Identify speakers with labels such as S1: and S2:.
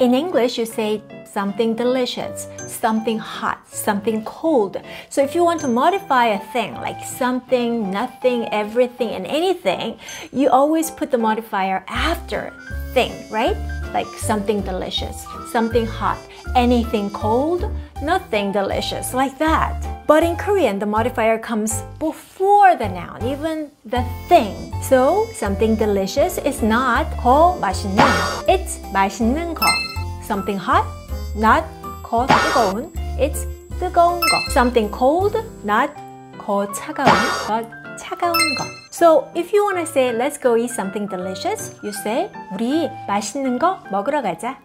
S1: In English, you say something delicious, something hot, something cold. So if you want to modify a thing like something, nothing, everything, and anything, you always put the modifier after thing, right? Like something delicious, something hot, anything cold, nothing delicious, like that. But in Korean, the modifier comes before the noun, even the thing. So something delicious is not 거 맛있는. It's 맛있는 거. Something hot, not 거 뜨거운. It's 뜨거운 거. Something cold, not 거 차가운, but 차가운 거. So if you want to say let's go eat something delicious, you say 우리 맛있는 거 먹으러 가자.